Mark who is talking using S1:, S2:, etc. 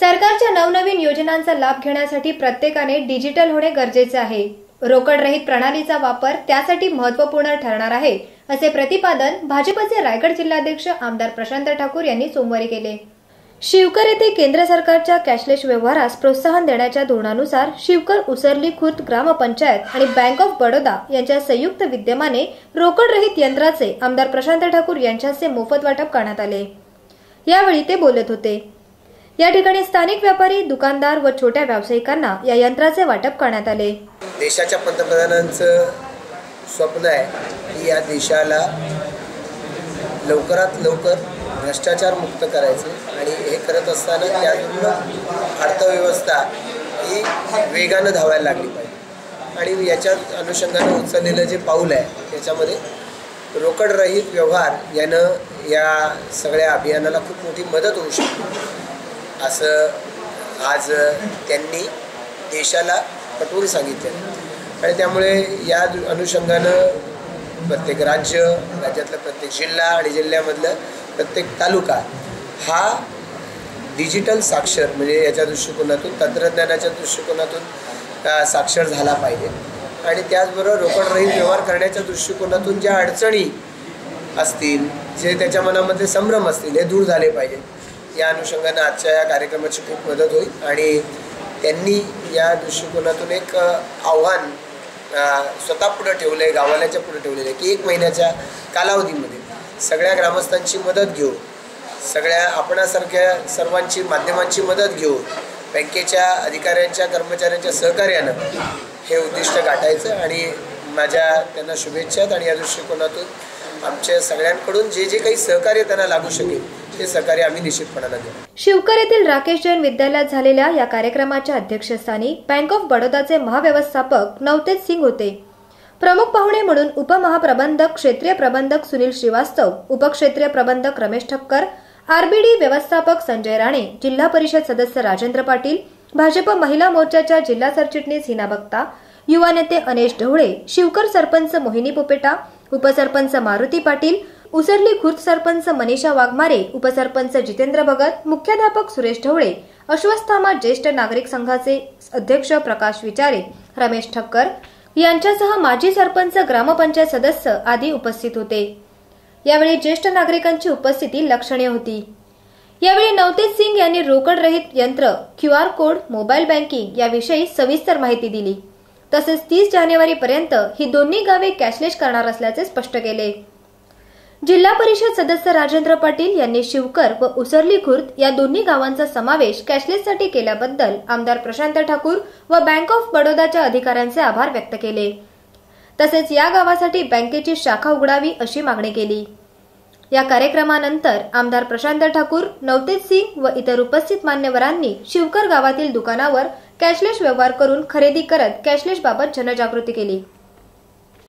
S1: सरकारच्या नवनवीन योजनांचा लाभ घेण्यासाठी प्रत्येकाने डिजिटल होणे गरजेचे आहे. रोकडरहित प्रणालीचा वापर त्यासाठी महत्त्वपूर्ण ठरणार आहे असे प्रतिपादन भाजपचे रायगड जिल्हाध्यक्ष आमदार प्रशांत ठाकूर यांनी सोमवारी केले. शिवकर येथे केंद्र सरकारच्या कॅशलेस व्यवहारास प्रोत्साहन देण्याच्या धोरणानुसार शिवकर उसरली खुर्द ग्रामपंचायत आणि बँक ऑफ बडोदा यांच्या संयुक्त विद्यमाने रोकडरहित यंत्राचे आमदार प्रशांत ठाकूर यांच्या हस्ते मोफत वाटप करण्यात आले. यावेळी ते बोलत होते. या ठिकाणी स्थानिक व्यापारी दुकानदार व छोट्या व्यावसायिकांना या यंत्राचे वाटप करण्यात आले.
S2: देशाच्या पंतप्रधानांचं स्वप्न आहे की या देशाला लवकरात लवकर भ्रष्टाचार मुक्त करायचं आणि हे करत असताना त्यातून अर्थव्यवस्था ही वेगानं धावायला लागली पाहिजे. आणि याच्या अनुषंगानं उचललेलं जे पाऊल आहे त्याच्यामध्ये रोकडरहित व्यवहार यानं या सगळ्या अभियानाला खूप मोठी मदत होऊ शकते. असं आज त्यांनी देशाला पटवून सांगितलं. आणि त्यामुळे या अनुषंगानं प्रत्येक राज्य राज्यातलं प्रत्येक जिल्हा आणि जिल्ह्यामधलं प्रत्येक तालुका हा डिजिटल साक्षर म्हणजे याच्या दृष्टिकोनातून तंत्रज्ञानाच्या दृष्टिकोनातून साक्षर झाला पाहिजे. आणि त्याचबरोबर रोकडरहित व्यवहार करण्याच्या दृष्टिकोनातून ज्या अडचणी असतील जे त्याच्या मनामध्ये संभ्रम असतील हे दूर झाले पाहिजे या अनुषंगानं आजच्या या कार्यक्रमाची खूप मदत होईल आणि त्यांनी या दृष्टिकोनातून एक आव्हान स्वतः पुढं ठेवलं आहे गावाल्याच्या पुढं ठेवलेलं आहे की एक महिन्याच्या कालावधीमध्ये सगळ्या ग्रामस्थांची मदत घेऊ सगळ्या आपणासारख्या सर्वांची माध्यमांची मदत घेऊ बँकेच्या अधिकाऱ्यांच्या कर्मचाऱ्यांच्या सहकार्यानं हे उद्दिष्ट गाठायचं आणि माझ्या त्यांना शुभेच्छा आणि या दृष्टिकोनातून आमच्या सगळ्यांकडून जे जे काही सहकार्य त्यांना लागू शकेल हे सहकार्य आम्ही निश्चितपणानं देऊ
S1: शिवकर येथील राकेश जैन विद्यालयात झालेल्या या कार्यक्रमाच्या अध्यक्षस्थानी बँक ऑफ बडोदाचे महाव्यवस्थापक नवतेज सिंग होते. प्रमुख पाहुणे म्हणून उपमहाप्रबंधक क्षेत्रीय प्रबंधक सुनील श्रीवास्तव उपक्षेत्रीय प्रबंधक रमेश ठक्कर आरबीडी व्यवस्थापक संजय राणे जिल्हा परिषद सदस्य राजेंद्र पाटील भाजप महिला मोर्चाच्या जिल्हा सरचिटणीस हिना बक्ता युवा नेते अनेश ढवळे शिवकर सरपंच मोहिनी पोपेटा उपसरपंच मारुती पाटील उसरली खुर्द सरपंच मनीषा वाघमारे उपसरपंच जितेंद्र भगत मुख्याध्यापक सुरेश ढवळे अश्वस्थामा ज्येष्ठ नागरिक संघाचे अध्यक्ष प्रकाश विचारे रमेश ठक्कर यांच्यासह माजी सरपंच ग्रामपंचायत सदस्य आदी उपस्थित होते. यावेळी ज्येष्ठ नागरिकांची उपस्थिती लक्षणीय होती. यावेळी नवतेज सिंग यांनी रोकड रहित यंत्र Q R code mobile banking याविषयी सविस्तर माहिती दिली. तसेच तीस जानेवारी पर्यंत ही दोन्ही गावे कॅशलेस करणार असल्याचे स्पष्ट केले. जिल्हा परिषद सदस्य राजेंद्र पाटील यांनी शिवकर व उसरली खुर्द या दोन्ही गावांचा समावेश कॅशलेससाठी केल्याबद्दल आमदार प्रशांत ठाकूर व बँक ऑफ बडोदाच्या अधिकाऱ्यांचे आभार व्यक्त केले. तसेच या गावासाठी बँकेची शाखा उघडावी अशी मागणी केली. या कार्यक्रमानंतर आमदार प्रशांत ठाकूर नवतेज सिंग व इतर उपस्थित मान्यवरांनी शिवकर गावातील दुकानावर कॅशलेस व्यवहार करून खरेदी करत कॅशलेसबाबत जनजागृती केली.